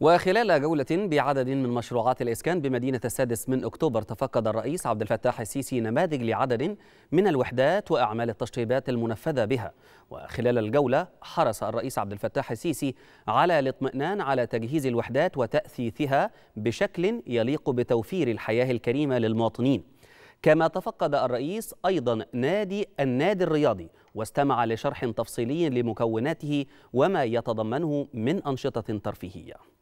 وخلال جولة بعدد من مشروعات الإسكان بمدينة السادس من أكتوبر تفقد الرئيس عبد الفتاح السيسي نماذج لعدد من الوحدات وأعمال التشطيبات المنفذة بها. وخلال الجولة حرص الرئيس عبد الفتاح السيسي على الاطمئنان على تجهيز الوحدات وتأثيثها بشكل يليق بتوفير الحياة الكريمة للمواطنين. كما تفقد الرئيس أيضا نادي النادي الرياضي واستمع لشرح تفصيلي لمكوناته وما يتضمنه من أنشطة ترفيهية.